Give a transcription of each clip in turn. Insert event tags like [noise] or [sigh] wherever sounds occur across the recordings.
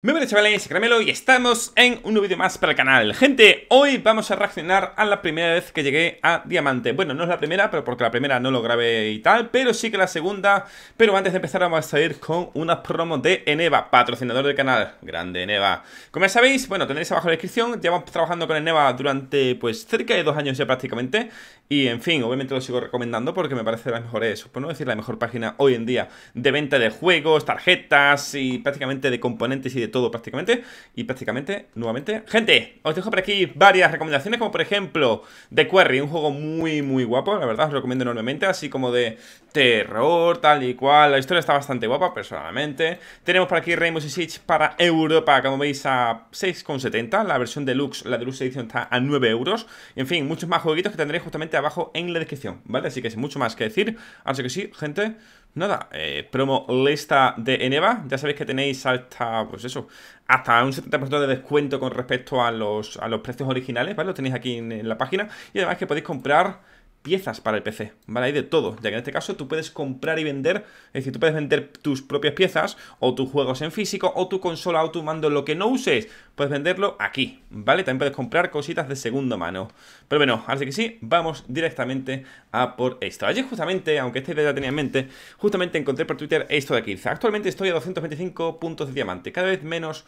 Muy buenas chavales, Caramelo y estamos en un nuevo vídeo más para el canal. Gente, hoy vamos a reaccionar a la primera vez que llegué a Diamante. Bueno, no es la primera, pero porque la primera no lo grabé y tal Pero sí que la segunda. Pero antes de empezar vamos a ir con unas promos de Eneva, patrocinador del canal. Grande Eneva. Como ya sabéis, bueno, tenéis abajo en la descripción Llevamos trabajando con Eneva durante pues cerca de dos años ya prácticamente Y en fin, obviamente lo sigo recomendando porque me parece la mejor, eso, por no decir la mejor página hoy en día De venta de juegos, tarjetas y prácticamente de componentes y de todo prácticamente. Y prácticamente, nuevamente Gente, os dejo por aquí varias recomendaciones Como por ejemplo, The Quarry Un juego muy, muy guapo, la verdad, os lo recomiendo enormemente Así como de terror, tal y cual. La historia está bastante guapa, personalmente. Tenemos por aquí Rainbow Six para Europa Como veis a 6,70 La versión deluxe, la deluxe edición está a 9 euros. En fin, muchos más jueguitos que tendréis justamente abajo en la descripción ¿Vale? Así que sin mucho más que decir Así que sí, gente Nada, eh, promo lista de Eneva. Ya sabéis que tenéis hasta, pues eso, hasta un 70% de descuento con respecto a los, a los precios originales, ¿vale? Lo tenéis aquí en la página. Y además que podéis comprar piezas para el PC, ¿vale? Hay de todo, ya que en este caso tú puedes comprar y vender, es decir, tú puedes vender tus propias piezas o tus juegos en físico o tu consola o tu mando, lo que no uses, puedes venderlo aquí, ¿vale? También puedes comprar cositas de segunda mano. Pero bueno, así que sí, vamos directamente a por esto. Ayer justamente, aunque esta idea la tenía en mente, justamente encontré por Twitter esto de aquí. Actualmente estoy a 225 puntos de diamante, cada vez menos...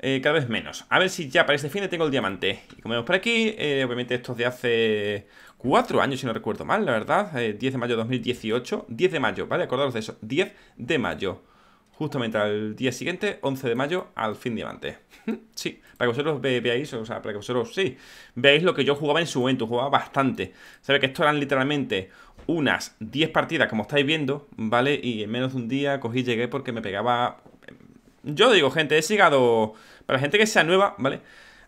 Eh, cada vez menos. A ver si ya para este fin tengo el diamante. Y como vemos por aquí, eh, obviamente esto es de hace cuatro años, si no recuerdo mal, la verdad. 10 eh, de mayo de 2018. 10 de mayo, ¿vale? Acordaros de eso. 10 de mayo. Justamente al día siguiente, 11 de mayo, al fin diamante. [laughs] sí, para que vosotros veáis, o sea, para que vosotros, sí, veáis lo que yo jugaba en su momento, jugaba bastante. Sabéis que esto eran literalmente unas 10 partidas, como estáis viendo, ¿vale? Y en menos de un día cogí y llegué porque me pegaba... Yo digo, gente, he llegado... Para la gente que sea nueva, ¿vale?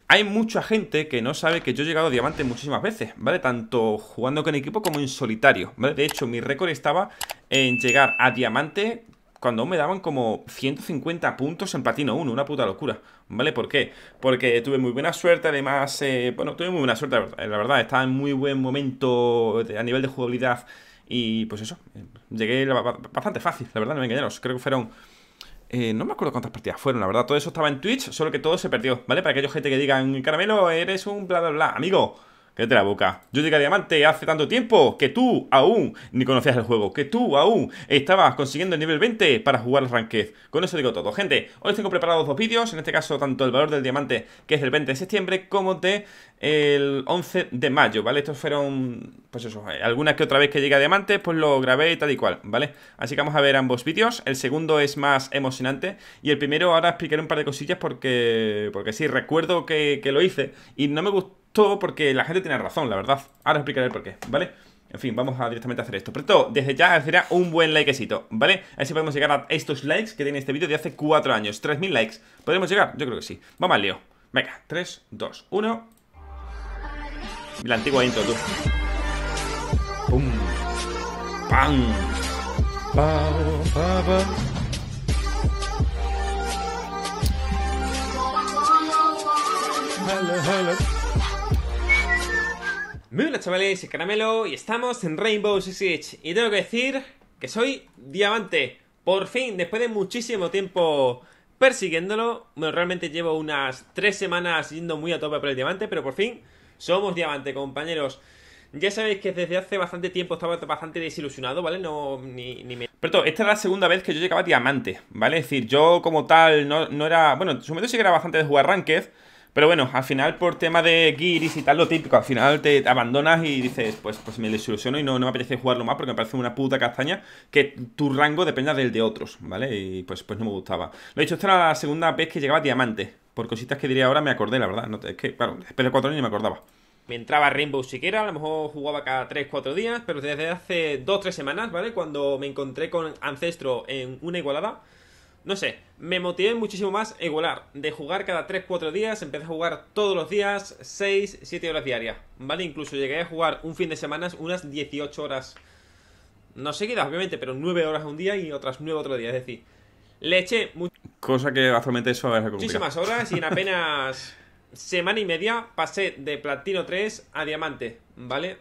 Hay mucha gente que no sabe que yo he llegado a diamante muchísimas veces, ¿vale? Tanto jugando con equipo como en solitario, ¿vale? De hecho, mi récord estaba en llegar a diamante cuando me daban como 150 puntos en platino 1, una puta locura, ¿vale? ¿Por qué? Porque tuve muy buena suerte, además, eh, bueno, tuve muy buena suerte, la verdad, estaba en muy buen momento a nivel de jugabilidad y pues eso, llegué bastante fácil, la verdad, no me engañaros, creo que fueron eh, no me acuerdo cuántas partidas fueron, la verdad. Todo eso estaba en Twitch, solo que todo se perdió, ¿vale? Para aquellos gente que digan, Caramelo, eres un bla bla bla. Amigo, Cállate la boca. Yo llegué a Diamante hace tanto tiempo que tú aún ni conocías el juego, que tú aún estabas consiguiendo el nivel 20 para jugar al Ranked. Con eso digo todo. Gente, hoy tengo preparados dos vídeos, en este caso tanto el valor del diamante, que es del 20 de septiembre, como de el 11 de mayo, ¿vale? Estos fueron, pues eso, eh, algunas que otra vez que llegué a Diamante, pues lo grabé y tal y cual, ¿vale? Así que vamos a ver ambos vídeos. El segundo es más emocionante y el primero ahora explicaré un par de cosillas porque, porque sí, recuerdo que, que lo hice y no me gustó todo porque la gente tiene razón, la verdad. Ahora explicaré por qué, ¿vale? En fin, vamos a directamente hacer esto. Pero todo, desde ya sería un buen likecito, ¿vale? A ver si podemos llegar a estos likes que tiene este vídeo de hace 4 años. 3.000 likes. ¿Podemos llegar? Yo creo que sí. Vamos al lío. Venga, 3, 2, 1. La antigua intro, tú. ¡Pum! ¡Pam! Pa, pa, pa. Hello, hello. Muy buenas chavales, soy Caramelo y estamos en Rainbow Six Siege Y tengo que decir que soy diamante Por fin, después de muchísimo tiempo persiguiéndolo Bueno, realmente llevo unas 3 semanas yendo muy a tope por el diamante Pero por fin somos diamante, compañeros ya sabéis que desde hace bastante tiempo estaba bastante desilusionado, ¿vale? No, ni, ni me... Pero esta es la segunda vez que yo llegaba a diamante, ¿vale? Es decir, yo como tal no, no era... Bueno, en su momento sí que era bastante de jugar Ranked pero bueno, al final por tema de Giris y tal, lo típico, al final te, abandonas y dices, pues, pues me desilusiono y no, no me apetece jugarlo más porque me parece una puta castaña que tu rango dependa del de otros, ¿vale? Y pues, pues no me gustaba. Lo he dicho, esta era la segunda vez que llegaba a Diamante. Por cositas que diría ahora me acordé, la verdad. No, es que, claro, después de cuatro años ni me acordaba. Me entraba Rainbow siquiera, a lo mejor jugaba cada 3-4 días, pero desde hace 2-3 semanas, ¿vale? Cuando me encontré con Ancestro en una igualada no sé, me motivé muchísimo más a igualar. De jugar cada 3-4 días, empecé a jugar todos los días 6-7 horas diarias. ¿Vale? Incluso llegué a jugar un fin de semana unas 18 horas. No seguidas, obviamente, pero 9 horas un día y otras 9 otro día. Es decir, le eché Cosa que actualmente eso es muchísimas horas y en apenas semana y media pasé de platino 3 a diamante. ¿Vale?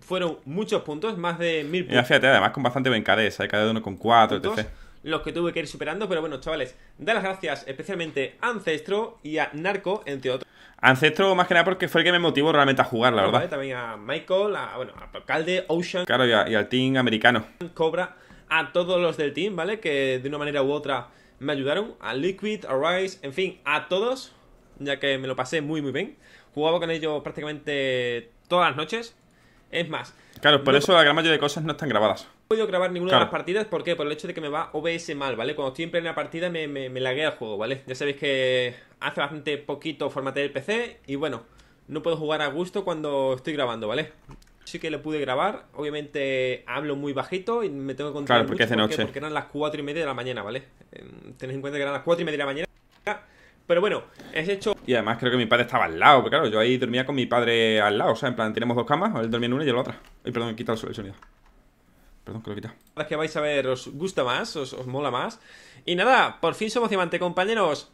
Fueron muchos puntos, más de 1000 puntos. fíjate, además con bastante BNKD, hay cada uno con 4, etc. los que tuve que ir superando. Pero bueno, chavales, dar las gracias especialmente a Ancestro y a Narco, entre otros. Ancestro, más que nada, porque fue el que me motivó realmente a jugar, la verdad. También a Michael, a, bueno, a Alcalde, Ocean. Claro, y, al team americano. Cobra, a todos los del team, ¿vale? Que de una manera u otra me ayudaron. A Liquid, a Rise, en fin, a todos. Ya que me lo pasé muy, muy bien. Jugaba con ellos prácticamente todas las noches. Es más. Claro, por eso la gran mayoría de cosas no están grabadas. No he podido grabar ninguna de las partidas, ¿por qué? Por el hecho de que me va OBS mal, ¿vale? Cuando estoy en plena partida me, me, me laguea el juego, ¿vale? Ya sabéis que hace bastante poquito formateé el PC y bueno, no puedo jugar a gusto cuando estoy grabando, ¿vale? Sí que lo pude grabar, obviamente hablo muy bajito y me tengo que controlar claro, porque mucho noche. porque eran las 4 y media de la mañana, ¿vale? Tenéis en cuenta que eran las 4 y media de la mañana pero bueno, es hecho. Y además creo que mi padre estaba al lado, porque claro, yo ahí dormía con mi padre al lado. O sea, en plan, tenemos dos camas, él dormía en una y yo en la otra. Ay, perdón, he quitado el sonido. Perdón, que lo he quitado. Es que vais a ver, os gusta más, os, mola más. Y nada, por fin somos diamante, compañeros.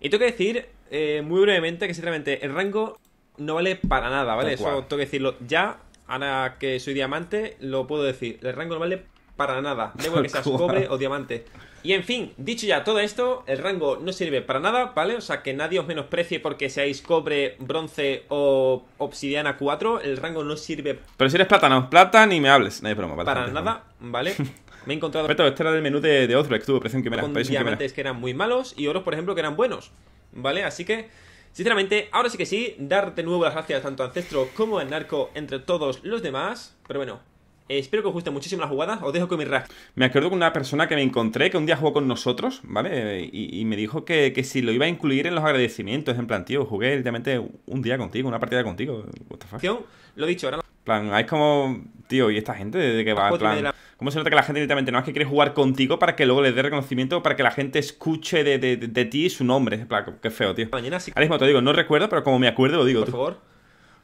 Y tengo que decir, eh, muy brevemente, que sinceramente, el rango no vale para nada, ¿vale? Eso tengo que decirlo ya. Ahora que soy diamante, lo puedo decir. El rango no vale para nada. Da igual que seas cobre o diamante. Y en fin, dicho ya todo esto, el rango no sirve para nada, ¿vale? O sea, que nadie os menosprecie porque seáis cobre, bronce o obsidiana 4. El rango no sirve. Pero si eres plata, no. Plata ni me hables. No hay broma, Para nada, ¿vale? [laughs] Me he encontrado. Perfecto, este era del menú de, de Ozbreak, tuvo presión que me Con diamantes que eran muy malos y oros, por ejemplo, que eran buenos. ¿Vale? Así que. Sinceramente, ahora sí que sí, dar de nuevo las gracias tanto a Ancestro como a Narco entre todos los demás. Pero bueno, eh, espero que os guste muchísimo la jugada. Os dejo con mi rack. Me acuerdo con una persona que me encontré que un día jugó con nosotros, ¿vale? Y, me dijo que, si lo iba a incluir en los agradecimientos. En plan, tío, jugué literalmente un día contigo, una partida contigo. What the fuck? Lo dicho, ahora En plan, hay como. Tío, ¿y esta gente de qué va? En plan. ¿Cómo se nota que la gente literalmente no es que quiere jugar contigo para que luego le dé reconocimiento, para que la gente escuche de, de, de, ti su nombre? En plan, qué feo, tío. Mañana sí. Ahora mismo te digo, no recuerdo, pero como me acuerdo lo digo. Por favor.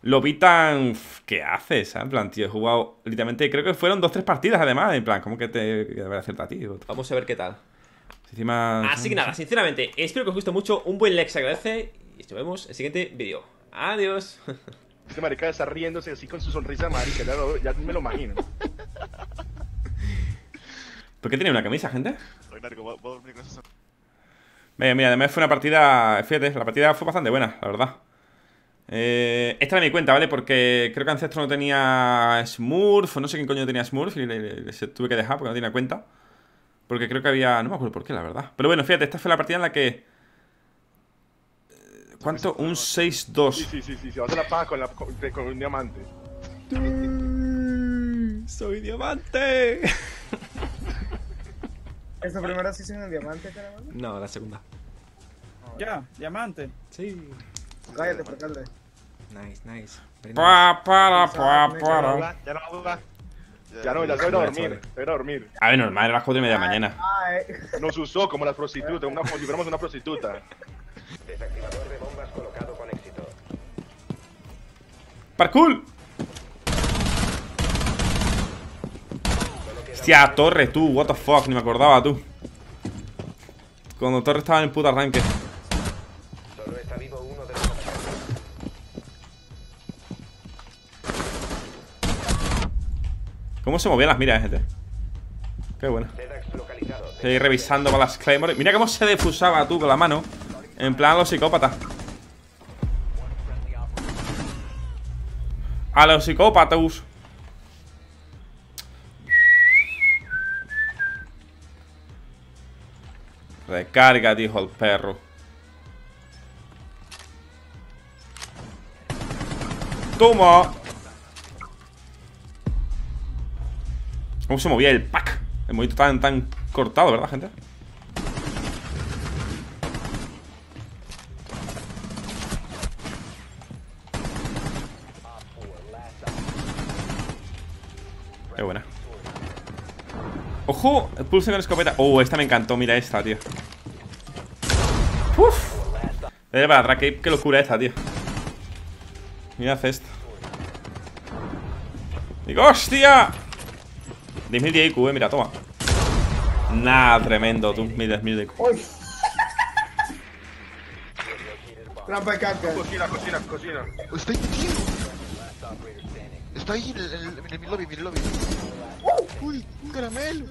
Lo vi tan... ¿Qué haces? En plan, tío, he jugado literalmente, creo que fueron dos, tres partidas además. En plan, ¿cómo que te debería hacerte a ti? Vamos a ver qué tal. Encima... Así que nada, sinceramente, espero que os guste mucho. Un buen like se agradece. Y nos vemos en el siguiente vídeo. Adiós. Este marica está riéndose así con su sonrisa marica, ya, me lo imagino. [laughs] ¿Por qué tiene una camisa, gente? Mira, mira, además fue una partida... Fíjate, la partida fue bastante buena, la verdad. Eh, esta era mi cuenta, ¿vale? Porque creo que Ancestro no tenía Smurf, o no sé quién coño tenía Smurf, y le, tuve que dejar porque no tenía cuenta. Porque creo que había... No me acuerdo por qué, la verdad. Pero bueno, fíjate, esta fue la partida en la que... Eh, ¿Cuánto? Un 6-2. Sí, sí, sí, sí, se va a hacer la paga con, con, un diamante. ¡Soy diamante! [laughs] ¿Es la primera sesión en diamante, caramba? No, la segunda. ¿Ya? ¿Diamante? Sí. Cállate, alcalde. Nice, nice. Pa, para, pa, para. Ya no va Ya no, ya se va a dormir. Se va a dormir. A ver, normal, a las 4 y media de la mañana. Nos usó como las prostitutas, una, como si fuéramos una prostituta. Desactivador de bombas colocado con éxito. ¡Parkour! Hostia, Torre, tú, what the fuck, ni me acordaba, tú. Cuando Torre estaba en el puto arranque. ¿Cómo se movían las miras, gente? Qué bueno. Estoy revisando para las Claymore. Mira cómo se defusaba tú con la mano. En plan los psicópatas. A los psicópatas. Recarga, dijo el perro. Toma. ¿Cómo se movía el pack? El movimiento tan, cortado, ¿verdad, gente? Qué buena ¡Ojo! El pulso con escopeta Oh, esta me encantó, mira esta, tío Uf Vete para atrás, qué, locura esta, tío Mira esto ¡hostia! 10.000 de IQ, eh, mira, toma. Nah, tremendo, tú. 10.000 de IQ. Trampa de caca. Cocina, cocina, cocina. Está ahí, tío. Está ahí en el, el, el lobby, en el lobby. Uy, un caramelo.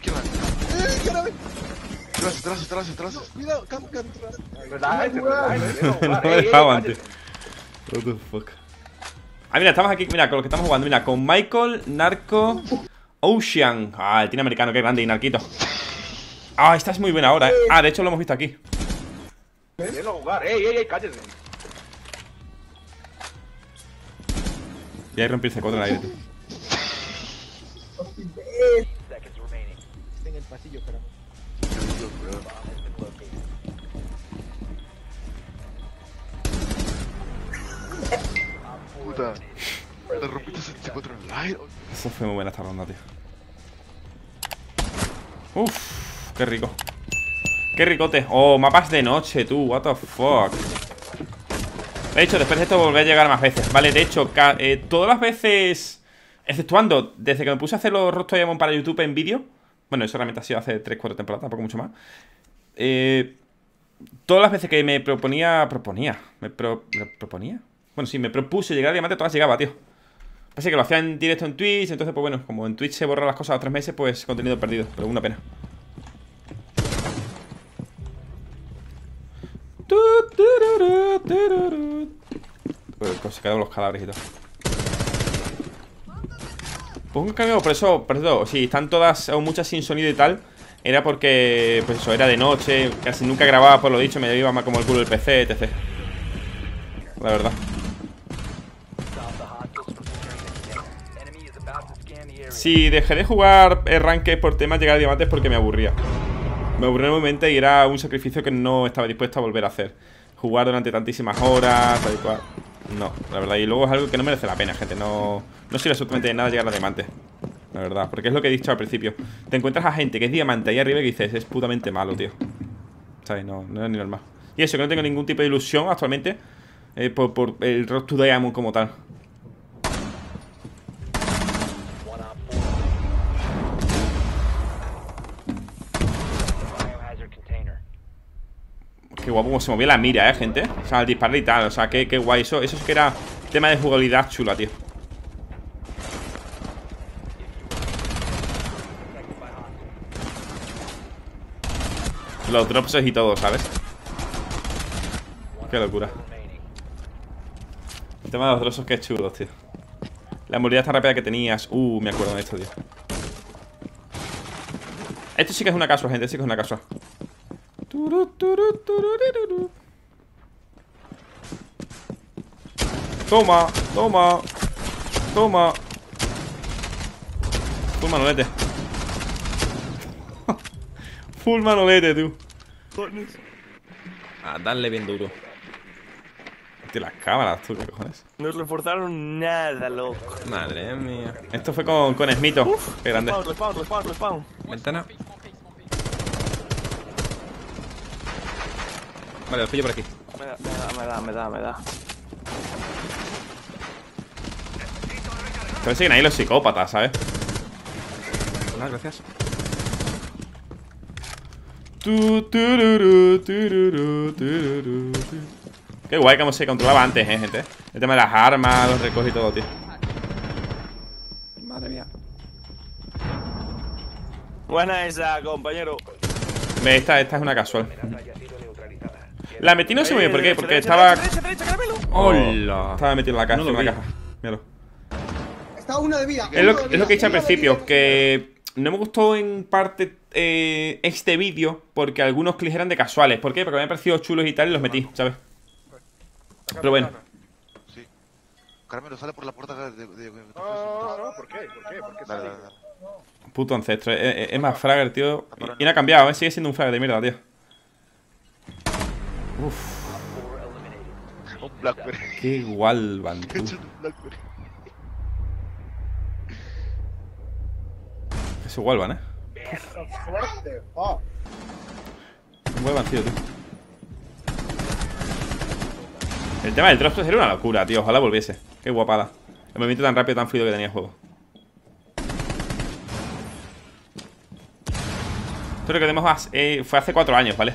¿Qué va? ¡Eh, grave! Tras, tras, tras, tras. Cuidado, cam, cam, relájate, no me ey, ey, dejaba cállate. antes. What the fuck. Ah, mira, estamos aquí, mira, con lo que estamos jugando. Mira, con Michael, Narco, Ocean. Ah, el tiene americano, qué grande, y Narquito. Ah, esta es muy buena ahora, eh. Ah, de hecho lo hemos visto aquí. Déjenlo jugar. Ey, ey, ey, cállate. Y ahí rompí el C4 en el aire, tío. Está en el pasillo, pero. Puta. Te rompiste 64 en el aire. Eso fue muy buena esta ronda, tío. Uf, qué rico. Qué ricote. Oh, mapas de noche, tú. What the fuck. De hecho, después de esto volveré a llegar más veces. Vale, de hecho, eh, todas las veces, exceptuando desde que me puse a hacer los rostros Diamond para YouTube en vídeo. Bueno, eso realmente ha sido hace 3-4 temporadas, tampoco mucho más. Eh, todas las veces que me proponía. Proponía. Me, pro- ¿me proponía. Bueno, sí, me propuse llegar a diamante, todas llegaba, tío. Pasa que lo hacía en directo en Twitch, entonces, pues bueno, como en Twitch se borran las cosas a tres meses, pues contenido perdido, pero una pena. Pues, pues se quedaron los cadáveres y todo. Pues un cambio, por eso, por eso, si están todas o muchas sin sonido y tal, era porque, pues eso, era de noche, casi nunca grababa, por lo dicho, me iba más como el culo del PC, etc. La verdad. Si dejé de jugar ranque por temas de llegar a diamantes porque me aburría. Me aburría enormemente y era un sacrificio que no estaba dispuesto a volver a hacer. Jugar durante tantísimas horas, tal y cual. No, la verdad. Y luego es algo que no merece la pena, gente. No, no sirve absolutamente de nada llegar a diamante. La verdad. Porque es lo que he dicho al principio. Te encuentras a gente que es diamante ahí arriba y dices, es putamente malo, tío. ¿Sabes? No, no es ni normal. Y eso, que no tengo ningún tipo de ilusión actualmente eh, por, por el Road to Diamond como tal. Qué guapo como se movía la mira, eh, gente O sea, al disparar y tal, o sea, qué, qué guay. Eso, eso es que era tema de jugabilidad chula, tío. Los drops y todo, ¿sabes? Qué locura. El tema de los drops que es chulo, tío. La movilidad tan rápida que tenías. Uh, me acuerdo de esto, tío. Esto sí que es una casual, gente, sí que es una casual Turu, turu, tururururu. Toma, toma, toma. Full manolete. [laughs] Full manolete, tú. A darle bien duro. Tío, las cámaras, tú, qué cojones. No reforzaron nada, loco. Madre mía. Esto fue con, con Smito. Qué grande. Respawn, respawn, respawn. Ventana. Vale, los pillo por aquí. Me da, me da, me da, me da. Pero siguen ahí los psicópatas, ¿sabes? Hola, gracias. Qué guay cómo se controlaba antes, eh, gente. El tema de las armas, los recoges y todo, tío. Madre mía. Buena esa, compañero. Esta, esta es una casual. La metí no sé muy bien por qué, porque estaba. ¡Hola! Estaba metido en la caja, en la caja. Míralo. Está una de vida. Es lo, uno de es lo que he dicho al principio, que no me gustó en parte eh, este vídeo porque algunos clics eran de casuales. ¿Por qué? Porque me han parecido chulos y tal y los metí, ¿sabes? Pero bueno. Sí. Caramelo, sale por la puerta de. de, de- de- No, no, no, ¿por qué? ¿Por qué? ¿Por qué sale? Puto ancestro. Es, es- es más fragger, tío. Y, y no ha cambiado, ¿eh? Sigue siendo un fragger de mierda, tío. Uf, Un Blackberry. qué igual van. [laughs] Es igual van, ¿eh? Fuerte. Oh. Tío, tío. El tema del drop sería una locura, tío. Ojalá volviese. Qué guapada. El movimiento tan rápido, tan fluido que tenía el juego. Esto recordemos más, eh, fue hace cuatro años, ¿vale?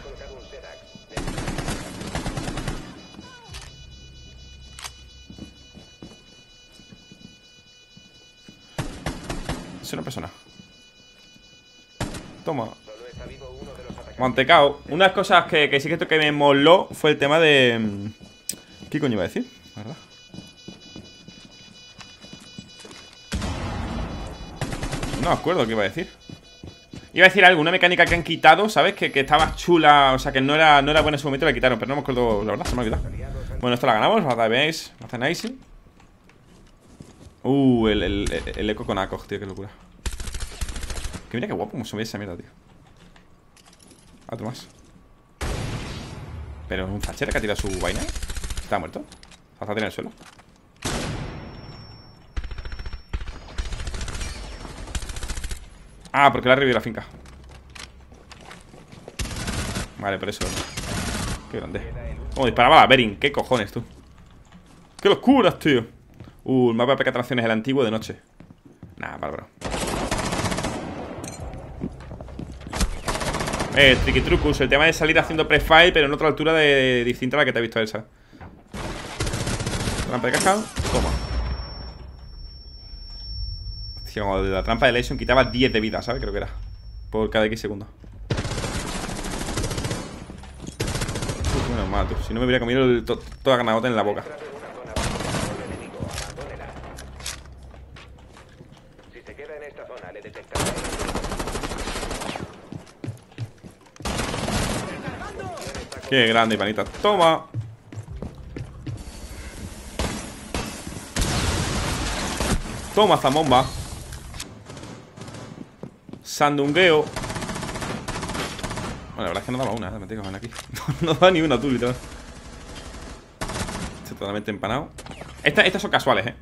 Una persona. Toma. Mantecao. Unas cosas que, que sí que que me moló fue el tema de. mm, ¿Qué coño iba a decir? ¿Verdad? No me acuerdo qué iba a decir. Iba a decir algo, una mecánica que han quitado, ¿sabes? Que, que estaba chula, o sea, que no era, no era buena en su momento, la quitaron, pero no me acuerdo, la verdad, se me ha olvidado. Bueno, esto la ganamos, la veis, la easy. Uh, el, el, el eco con Akog, tío, qué locura. Que mira qué guapo como se ve esa mierda, tío. Otro más. Pero es un fachera que ha tirado su vaina. ¿Está muerto? Tirado en el suelo. Ah, porque le ha revivido la finca. Vale, por eso. Qué grande. Como disparaba la Bering. ¿Qué cojones, tú? ¡Qué locuras, tío! Uh, el mapa de pecatración es el antiguo de noche. Nah, bárbaro. Eh, Triquitrucus, el tema de salir haciendo pre-fight, pero en otra altura de, distinta a la que te he visto esa. Trampa de caja, toma. Hostia, la trampa de Lesion quitaba 10 de vida, ¿sabes? Creo que era. Por cada X segundo. Uf, menos mal, tú. Si no me hubiera comido toda granadota en la boca. Si se queda en esta zona, le Qué grande, panita. Toma. Toma, zambomba. Sandungueo. Bueno, la verdad es que no daba una, eh, me tengo que aquí. [laughs] no da ni una tú, literal. Estoy totalmente empanado. Esta- estas son casuales, eh.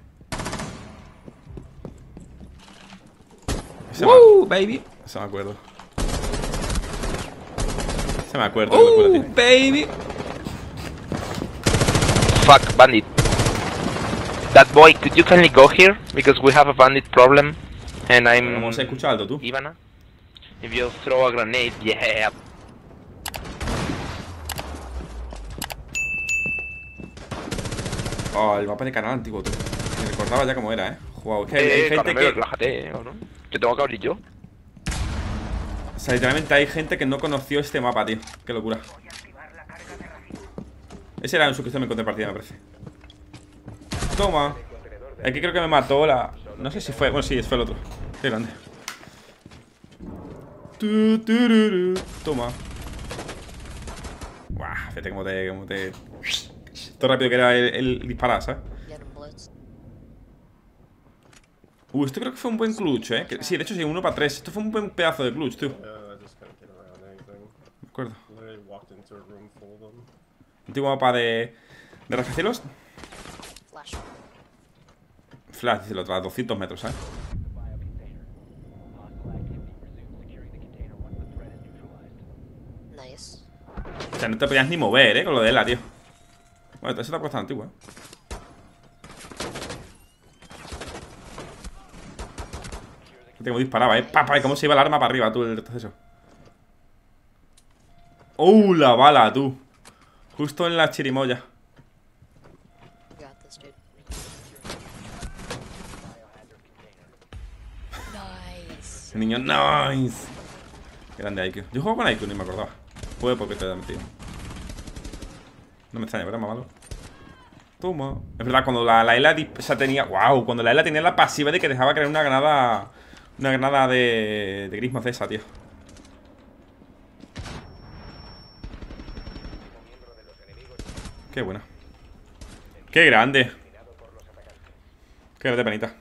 Me- ¡Uh, baby! ese me acuerdo. Se me acuerdo, ¡Uh, tío. baby! Fuck, bandit. That boy, could you kindly go here? Because we have a bandit problem. And I'm Como se escucha alto, tú. Ivana. If you throw a grenade, yeah. Oh, el mapa de canal antiguo, tú. Me recordaba ya cómo era, eh. Wow, es que hay, hay Eh, gente caramelo, que. relájate, ¿o no? Te tengo que abrir yo. Sea, literalmente hay gente que no conoció este mapa, tío. Qué locura. Ese era un suscriptor me encontré partida, me parece. Toma. Aquí creo que me mató la. No sé si fue. Bueno, sí, fue el otro. Qué grande. Toma. Buah, fíjate cómo te. Cómo te... Todo rápido que era el, el disparar, ¿sabes? Uh, esto creo que fue un buen clutch, ¿eh? Que- sí, de hecho sí, uno para tres. Esto fue un buen pedazo de clutch, tú. De acuerdo. Antiguo mapa de. de rascacielos. Flash, dice el otro, a 200 metros, ¿sabes? Nice. O sea, no te podías ni mover, ¿eh? Con lo de la, tío. Bueno, esa tampoco está antigua, ¿eh? Fíjate cómo disparaba, ¿eh? Papá, cómo se iba el arma para arriba, tú, el retroceso. ¡Oh, la bala, tú! Justo en la chirimoya. El niño, nice. Grande IQ. Yo juego con IQ, ni me acordaba. Juego porque te da metido. No me extraña, ¿verdad, malo? Toma. Es verdad, cuando la, la ELA o sea, tenía. ¡Wow! Cuando la ELA tenía la pasiva de que dejaba caer una granada. Una granada de. de Grismos de esa, tío. Qué buena. Qué grande. Qué grande panita.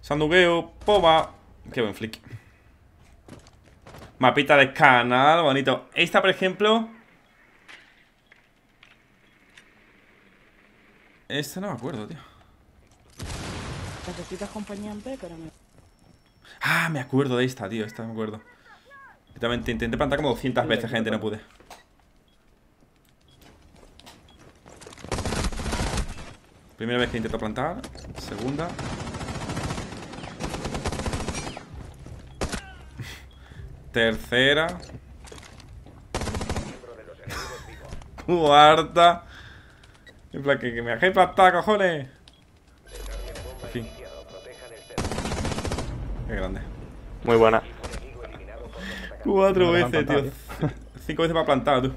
Sandugueo, poma. Qué buen flick. Mapita de canal, bonito. Esta, por ejemplo. Esta no me acuerdo, tío. Necesitas acompañante, pero me... Ah, me acuerdo de esta, tío. Esta me acuerdo. Literalmente intenté plantar como 200 veces, gente, no pude. Primera vez que intento plantar. Segunda. [laughs] Tercera. [laughs] Cuarta. En plan, que, que me dejéis plantar, cojones. En fin. Qué grande. Muy buena. Cuatro veces, plantado, tío. Cinco veces para plantar, tú.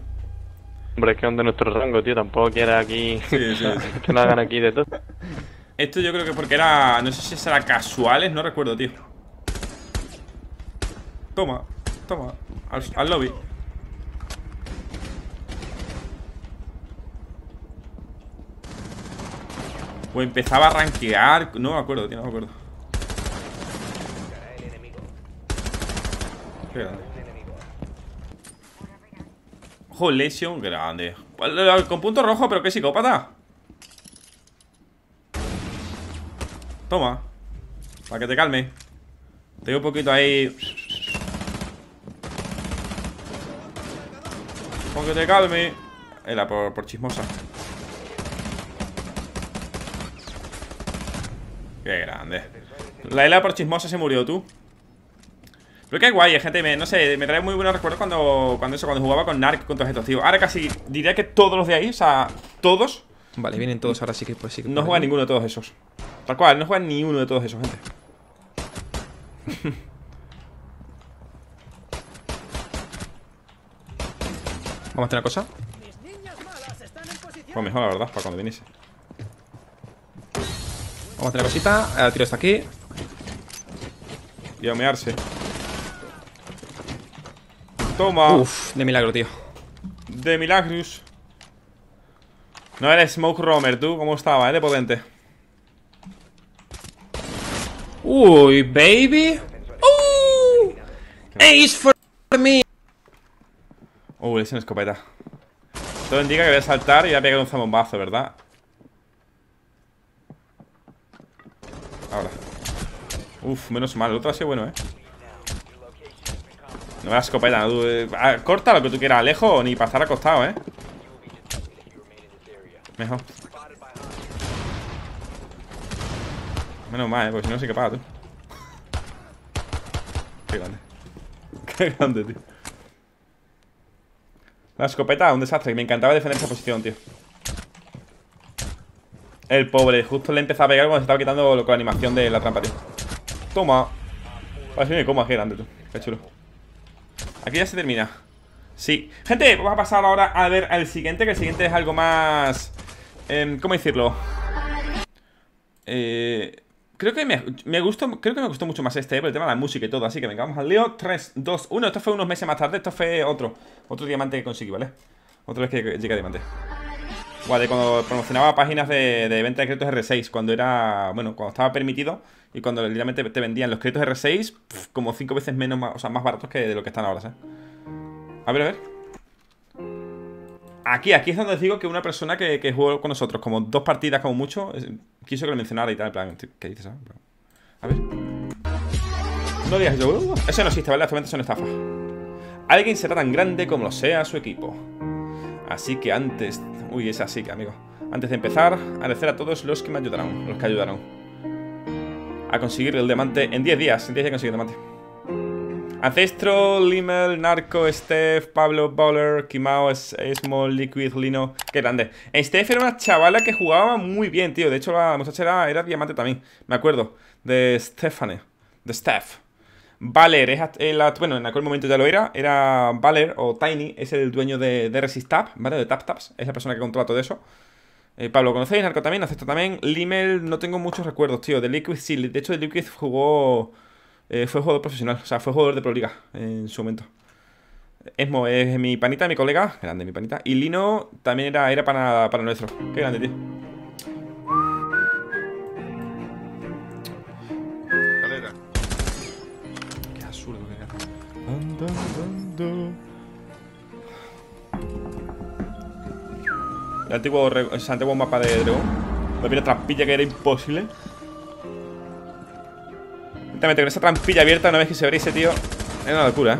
Hombre, es que es de nuestro rango, tío. Tampoco quieras aquí Sí, sí, [laughs] sí. que nos hagan aquí de todo. Esto yo creo que porque era. No sé si será casuales, no recuerdo, tío. Toma, toma. Al, al lobby. O empezaba a rankear. No me acuerdo, tío, no me acuerdo. Grande. Ojo, Lesion, grande. Con punto rojo, pero qué psicópata. Toma. Para que te calme. Tengo un poquito ahí. Para que te calme. Era por, por chismosa. Qué grande. La Ela por chismosa se murió, tú. Pero qué guay, gente. Me, no sé, me trae muy buenos recuerdos cuando, cuando eso, cuando jugaba con Narc con todos estos tíos. Ahora casi diría que todos los de ahí, o sea, todos, Vale, vienen todos ahora sí que pues sí que no juega ninguno de todos esos. Tal cual, no juega ni uno de todos esos, gente. [laughs] Vamos a hacer una cosa. Pues mejor, la verdad, para cuando viniese. Vamos a hacer una cosita. Ahora tiro esto aquí. Y a mearse. Toma. Uf, de milagro, tío. De Milagros. No eres Smoke Romer, tú. ¿Cómo estaba, eh? De potente. Uy, baby. Uh, ace for me. Uh, es una escopeta. Todo indica que voy a saltar y voy a pegar un zambombazo, ¿verdad? Ahora. Uf, menos mal. El otro ha sido bueno, ¿eh? No me la escopeta, ah, Corta lo que tú quieras, Alejo, ni para estar acostado, ¿eh? Mejor. Menos mal, ¿eh? Porque si no, sí que paga, tú. Qué grande. [laughs] Qué grande, tío. La escopeta, un desastre. Me encantaba defender esa posición, tío. El pobre, justo le empezó a pegar cuando se estaba quitando con la animación de la trampa, tío. Toma. Así me como, qué grande, tú. Qué chulo. Aquí ya se termina. Sí. Gente, vamos a pasar ahora a ver al siguiente, que el siguiente es algo más... em, ¿Cómo decirlo? Eh... Creo que me, gustó Creo que me gustó mucho más este, por el tema de la música y todo Así que venga, vamos al lío 3, 2, 1 Esto fue unos meses más tarde Esto fue otro Otro diamante que conseguí, ¿vale? Otra vez que llegué a diamante Vale, cuando promocionaba páginas de, de venta de créditos R6 Cuando era... Bueno, cuando estaba permitido Y cuando literalmente te vendían los créditos R6 pf, Como 5 veces menos, o sea, más baratos que de lo que están ahora, ¿sabes? A ver, a ver Aquí, aquí es donde digo que una persona que, que jugó con nosotros Como dos partidas como mucho Quiso que lo mencionara y tal, ¿qué dices? ah? A ver No digas eso, eso no existe, ¿vale? Actualmente es una estafa Alguien será tan grande como lo sea su equipo Así que antes... Uy, es así, amigo Antes de empezar, agradecer a todos los que me ayudaron Los que ayudaron A conseguir el diamante en 10 días En 10 días conseguir el diamante Ancestro, Limel, Narco, Steph, Pablo, Bowler, Kimao, Small, Liquid, Lino Qué grande Steph era una chavala que jugaba muy bien, tío De hecho, la muchacha era, diamante también Me acuerdo De Stephanie De Steph Valer es bueno, en aquel momento ya lo era. Era Valer o Tiny, es el dueño de, de Resistap, ¿vale? De TapTaps, es la persona que controla todo eso. Eh, Pablo, ¿conocéis? Narco también, acepto también. Limel, no tengo muchos recuerdos, tío. De Liquid sí, de hecho, de Liquid jugó. eh, fue jugador profesional, o sea, fue jugador de Pro Liga en su momento. Esmo es mi panita, mi colega, grande mi panita. Y Lino también era, era para, para nuestro. Qué grande, tío. El antiguo, ese antiguo mapa de. Me viene trampilla que era imposible. Exactamente, con esa trampilla abierta, una vez que se abre ese tío. Era una locura, eh.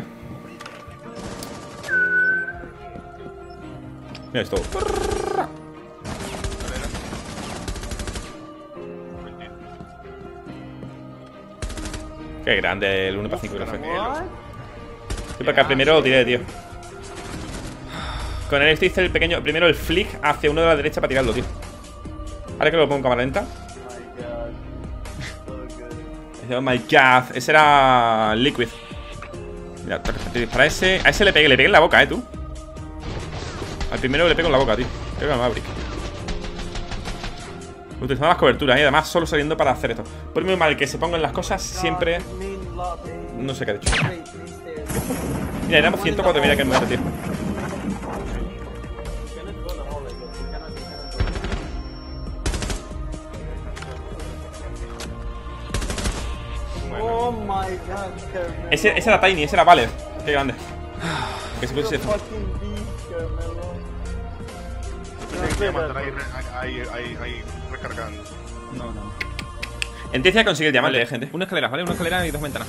Mira esto. Qué grande el 1 para 5 que al primero lo tiré, tío. Con el esto hice el pequeño. Primero el flick hacia uno de la derecha para tirarlo, tío. Ahora que lo pongo en cámara lenta. Oh my god. Ese era Liquid. Mira, te te dispara a ese. A ese le pegué, le pegué en la boca, eh, tú. Al primero le pego en la boca, tío. Creo que al Maverick. Utilizando las coberturas y además solo saliendo para hacer esto. Por muy mal que se pongan las cosas, siempre. No sé qué ha dicho. Mira, éramos 104, mira que muerto, tío. Oh Ese, ese era Tiny, ese era Valer. Qué grande. Que se pusiese recargando. No, no. En Tecia consigue el diamante, Vale, eh, gente. Una escalera, ¿vale? Una escalera y dos ventanas.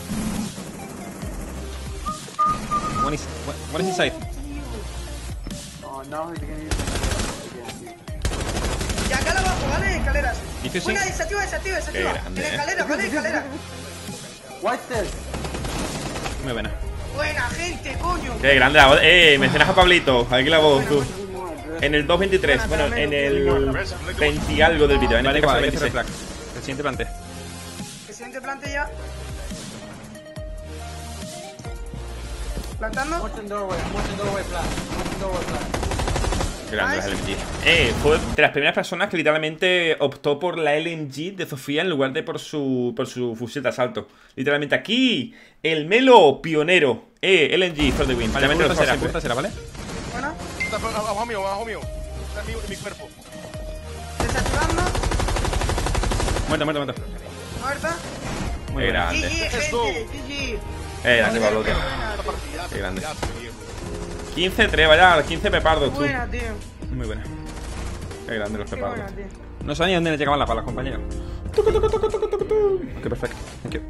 One is, one is inside. Oh, use Y acá abajo, ¿vale? Escaleras. Buena, desactiva, desactiva, desactiva. Qué grande, En eh. escalera, ¿vale? Escalera. White stairs. Muy buena. Buena gente, coño. Qué grande la voz. Eh, mencionas a Pablito. Aquí la voz, tú. En el 2.23. Bueno, en el 20 y algo del vídeo. En este caso el hacer 26. el flag. El siguiente plante. Que siguiente plante ya. Plantando. Watch the doorway, watch the doorway plan. Watch the doorway plan. Grande LMG. Eh, fue de las primeras personas que literalmente optó por la LMG de Sofía en lugar de por su, por su fusil de asalto. Literalmente aquí, el Melo pionero. Eh, LMG for the win. Vale, punta juega será, punta será, ¿vale? Está abajo mío, abajo mío. Está en mi, en mi cuerpo. Desactivando. Muerto, muerto, muerto. Muerta. Muy grande. GG. GG. Eh, grande Pablo. Qué grande. Partidazo, viejo. 15 3, vaya, 15 pepardos, tú. Buena, tío. Muy buena. Qué grande los Qué buena, pepardos. tío. No sabía dónde le llegaban las balas, compañero. Ok, perfecto. Thank you.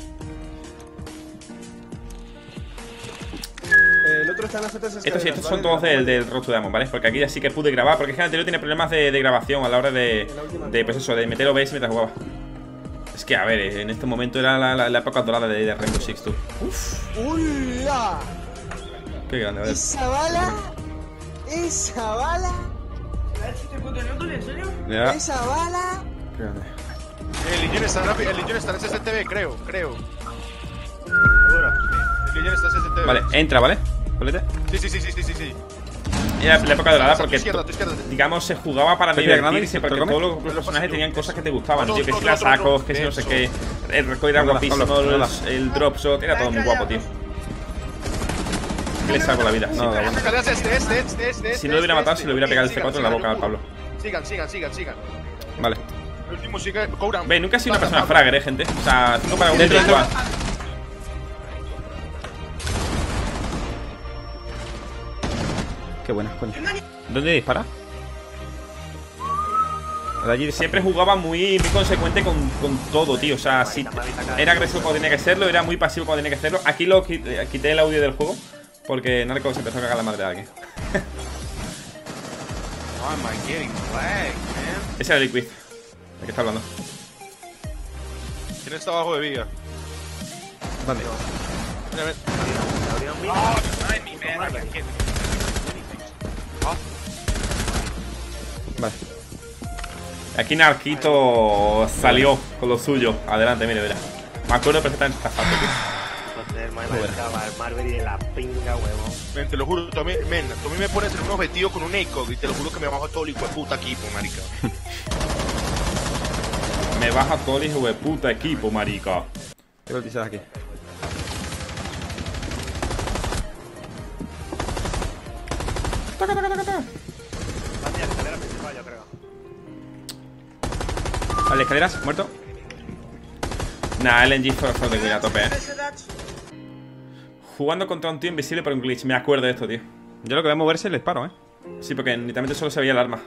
El otro está en las otras Estos estos son todos del, del Road to Diamond, ¿vale? Porque aquí ya sí que pude grabar, porque es que el anterior tiene problemas de, de grabación a la hora de, de, pues eso, de meter OBS mientras jugaba. Es que, a ver, en este momento era la, la- la época dorada de, de Rainbow Six, tú. ¡Ula! Qué grande, ¿vale? Esa bala. Esa bala. A ver si te puto neutral, ¿en serio? Ya, Esa bala. qué grande. El Legion está, en- el Legion está en CCTV, creo, creo. El Legion está en CCTV. Vale, entra, ¿vale? Colete. Sí, sí, sí, sí, sí, sí, sí. Era la época dorada porque, digamos, se jugaba para divertirse, porque ¿te lo todos los, los personajes tenían cosas que te gustaban, tío. Que si las sacos, que si no sé qué. El recoil era guapísimo, el, el drop shot, era todo muy guapo, tío. Que le salvo la vida. No. Escaleras este, este, este. Si no lo hubiera matado, se le hubiera pegado el C4 en la boca al Pablo. Sigan, sigan, sigan, sigan. Vale. El último sigue, cobran. Ve, nunca he sido una persona fragger, eh, gente. O sea, 5 para 1 Dentro, dentro. igual. Qué buena, coño. ¿Dónde dispara? Siempre jugaba muy, muy consecuente con, con todo, tío. O sea, si era agresivo cuando tenía que serlo, era muy pasivo cuando tenía que hacerlo. Aquí lo eh, quité el audio del juego porque Narco se empezó a cagar la madre de alguien. Ese era el Liquid. ¿De qué está hablando? ¿Quién está abajo de vida? ¿Dónde? Mira, ven. Vale. Aquí Narquito salió con lo suyo. Adelante, mire, verá. Me acuerdo perfectamente esta fase, tío. Men, te lo juro, tú a mí, men, tú a mí me pones en un objetivo con un ACOG y te lo juro que me bajo todo el hijo de puta equipo, marica. [laughs] Me baja todo el hijo de puta equipo, marica. Tengo el aquí. Vale, escaleras, muerto. Nah, LNG for, for the win a tope, eh. Jugando contra un tío invisible por un glitch. Me acuerdo de esto, tío. Yo lo que voy a moverse le disparo, eh. Sí, porque netamente solo se veía el arma.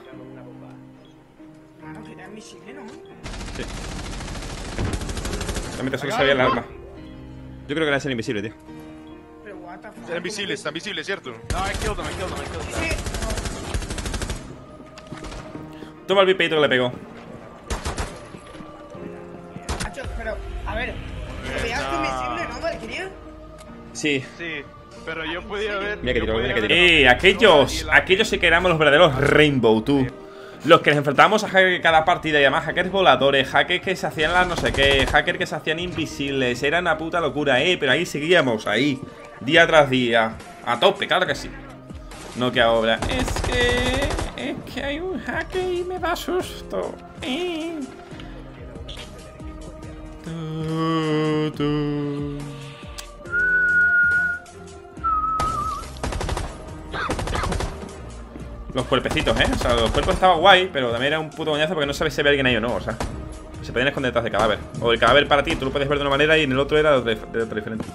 Claro, que era invisible, ¿no? Netamente solo se veía el arma. Yo creo que era ser invisible, tío. Pero what the fuck. Invisible, está invisible, ¿cierto? Sí. Toma el vipeito que le pegó. Hacho, pero, a ver. ¿Te veías tú invisible, no, Valkyria? Sí. Sí, pero yo podía ver. Mira que tiro, mira que ver- Eh, aquellos, aquellos sí que éramos los verdaderos Rainbow, tú. Los que nos enfrentábamos a hackers cada partida y además hackers voladores, hackers que se hacían las no sé qué, hackers que se hacían invisibles, era una puta locura, eh, pero ahí seguíamos, ahí, día tras día, a tope, claro que sí. No que ahora, es que, es que hay un hacker y me da susto, eh. Tu, tu. Los cuerpecitos, ¿eh? O sea, los cuerpos estaban guay, pero también era un puto coñazo porque no sabes si había alguien ahí o no, o sea. Se podían esconder detrás del cadáver. O el cadáver para ti, tú lo puedes ver de una manera y en el otro era de otra, de diferente.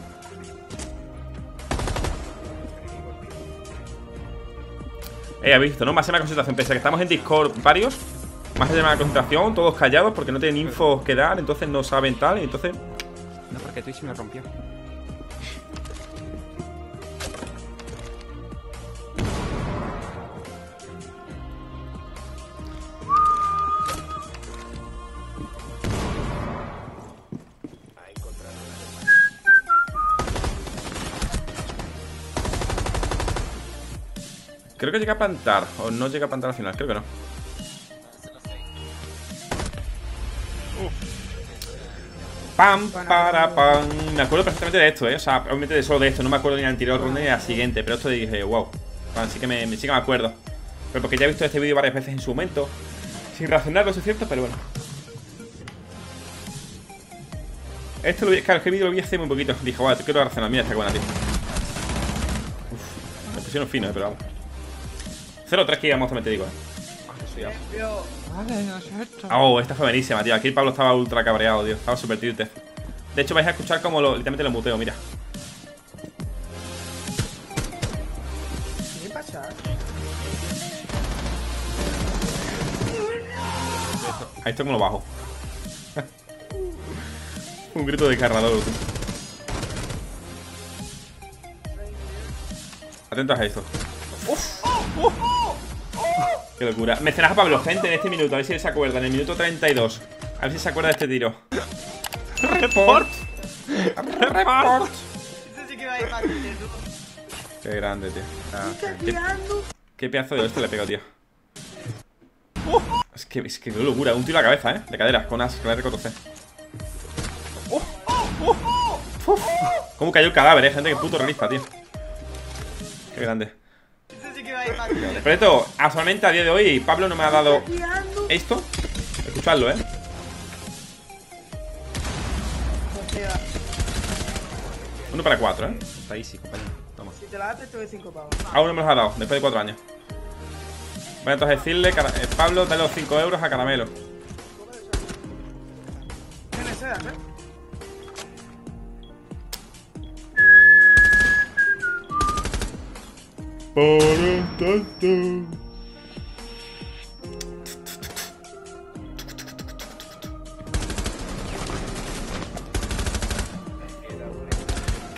Eh, habéis visto, ¿no? Más llama concentración. Pese a que estamos en Discord varios, más llama la concentración, todos callados porque no tienen info que dar, entonces no saben tal, y entonces. No, porque Twitch me rompió. Que llega a plantar, o no llega a plantar al final, creo que no. Pam, para, pam. Me acuerdo perfectamente de esto, ¿eh? O sea, obviamente de solo de esto. No me acuerdo ni la anterior ronda ni la siguiente. Pero esto dije, wow. Así que me, sí que me acuerdo. Pero porque ya he visto este vídeo varias veces en su momento. Sin racionarlo, eso es cierto, pero bueno. Esto lo vi, claro, este vídeo lo vi hace muy poquito. Dije, wow, quiero racionar. Mira, está buena, tío. Uf, me pusieron fino, eh, pero vamos. 0-3 que íbamos, también te digo, eh. Oh, esta fue buenísima, tío. Aquí Pablo estaba ultra cabreado, tío. Estaba súper tilted. De hecho, vais a escuchar como lo, literalmente lo muteo, mira. ¿Qué pasa? Ahí esto como lo bajo. [laughs] Un grito de carrador, tío. Atentos a esto. Qué locura. Mecenas a Pablo, gente, en este minuto. A ver si él se acuerda. En el minuto 32. A ver si se acuerda de este tiro. Report. Report. Qué grande, tío. Ah, ¿Qué qué, qué pedazo de esto le pego, tío. Es que, es que qué locura. Un tiro a la cabeza, ¿eh? De cadera, con as, con la R4C. Uf. ¿Cómo cayó el cadáver, eh? Gente, que puto realista, tío. Qué grande. Que va a ir. Pero esto, actualmente a día de hoy, Pablo no me ha dado esto. Escuchadlo, ¿eh? Hostia, Uno para cuatro, ¿eh? Está easy, compañero. Toma. Si te la das, te doy 5 pavos. Aún no me los ha dado, después de cuatro años. Voy a entonces decirle, eh, Pablo, dale los 5 euros a Caramelo. Tienes sedas, ¿eh? Qué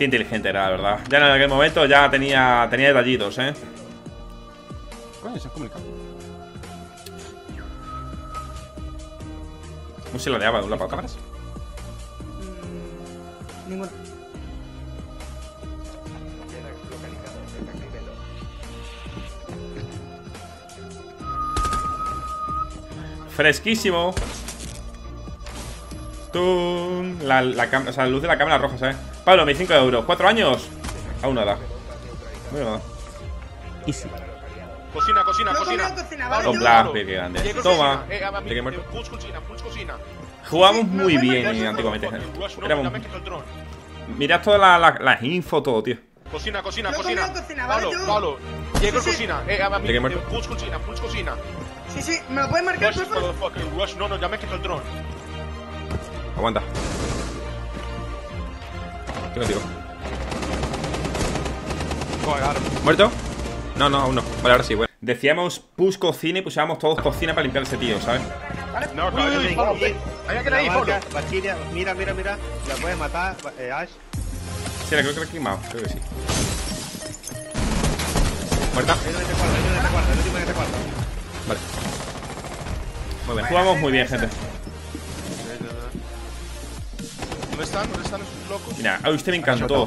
inteligente era, la verdad. Ya en aquel momento ya tenía, tenía detallitos, ¿eh? Coño, se ha comunicado. ¿Cómo se lo leaba de un lado para otro? ¿Cámaras? Mm, Fresquísimo. Tum. La, la, cam- o sea, la luz de la cámara roja, ¿sabes? Pablo, mis 5 euros. ¿Cuatro años? Aún nada. Muy nada. Easy. Cocina, cocina, No, cocina. cocina, cocina, vale, qué grande. Toma. Eh, mí, muerto. Push cocina, push cocina. Jugamos Sí, muy bien eh, antiguamente. Rush, no, Éramos-. Mirad todas las las info, todo, tío. Cocina, cocina, Yo cocina. comí cocina, vale, Pablo. Pablo. Diego, Sí, sí. cocina. Eh, a mí, Llegué muerto. push cocina, push cocina. Sí, sí, ¿me lo puedes marcar, Rush, por favor? Rush, no, no, ya me quito el dron. Aguanta. ¿Qué contigo? ¿Muerto? No, no, aún no. Vale, ahora sí, bueno. Decíamos push cocina y pusiéramos todos cocina para limpiar ese tío, ¿sabes? No, no, que ahí, Pablo. Valkyria, mira, mira, mira. La puedes matar, eh, Ash. Sí, la creo que la he quemado, creo que sí. ¿Muerta? El último el en este cuarto, Vale. Muy bien, jugamos muy bien, gente. ¿Dónde están? ¿Dónde están esos locos? Mira, a usted me encantó.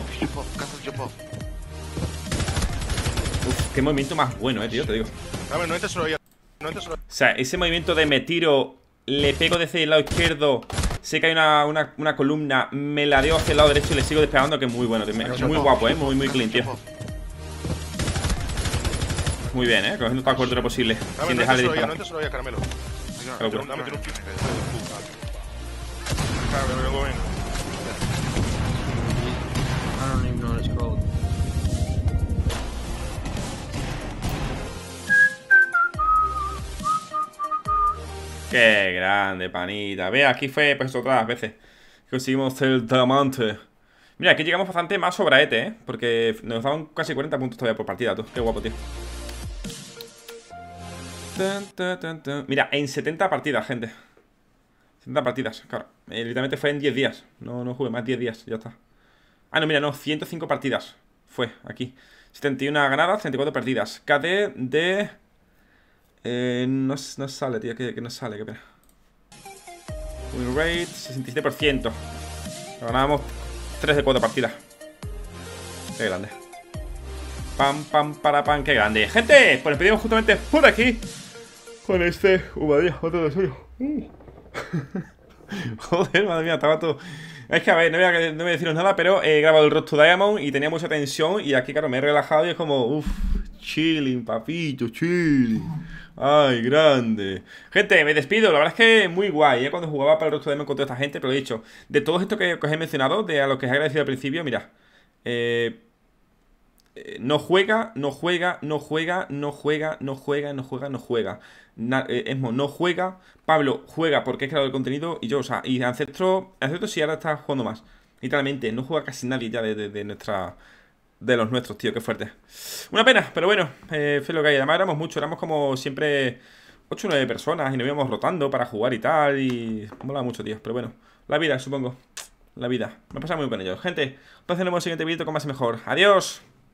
Uf, qué movimiento más bueno, eh, tío, te digo. A ver, no entres solo ahí. No entres solo. O sea, ese movimiento de me tiro, le pego desde el lado izquierdo, sé que hay una, una, una columna, me la deo hacia el lado derecho y le sigo despegando, que es muy bueno, tío. muy guapo, eh, muy, muy clean, tío. Muy bien, eh, cogiendo toda la cobertura posible, Dame, sin no dejarle ya, disparar. no entres solo ya, caramelo. Claro, Dame, dame, tira un kill. Claro, vengo, vengo. I don't even know what it's called. Qué grande, panita. Ve, aquí fue pues otras veces. Conseguimos el diamante. Mira, aquí llegamos bastante más sobraete, ¿eh? Porque nos daban casi 40 puntos todavía por partida, tú. Qué guapo, tío. Mira, en 70 partidas, gente. 70 partidas, claro. Eh, literalmente fue en 10 días. No, no jugué más 10 días, ya está. Ah, no, mira, no, 105 partidas. Fue aquí. 71 ganadas, 34 perdidas. KD de. Eh, no, no sale, tío, que, que no sale, qué pena. Win rate, 67%. Ganábamos 3 de 4 partidas. Qué grande. Pam, pam, para, pam, qué grande. Gente, pues nos pedimos justamente por aquí. Con este. Uh, madre mía, otro de. Uh. [laughs] Joder, madre mía, estaba todo. Es que a ver, no voy a, deciros nada, pero he grabado el Road to Diamond y tenía mucha tensión. Y aquí, claro, me he relajado y es como, uff, chilling, papito, chilling. Ay, grande. Gente, me despido. La verdad es que muy guay, ¿eh? Cuando jugaba para el Road to Diamond con toda esta gente, pero he dicho, de todo esto que, os he mencionado, de a lo que os he agradecido al principio, mira, eh. Eh, No juega, no juega, no juega, no juega, no juega, no juega, no juega. Eh, Esmo no juega. Pablo juega porque es creador de contenido. Y yo, o sea, y Ancestro. Ancestro sí ahora está jugando más. Literalmente, no juega casi nadie ya de, de- nuestra. De los nuestros, tío, qué fuerte. Una pena, pero bueno, eh, fue lo que hay. Además éramos muchos, éramos como siempre 8 o 9 personas y nos íbamos rotando para jugar y tal. Y mola mucho, tío. Pero bueno, la vida, supongo. La vida. Me pasa muy bien ellos. Gente, nos vemos en el siguiente vídeo con más y mejor. Adiós.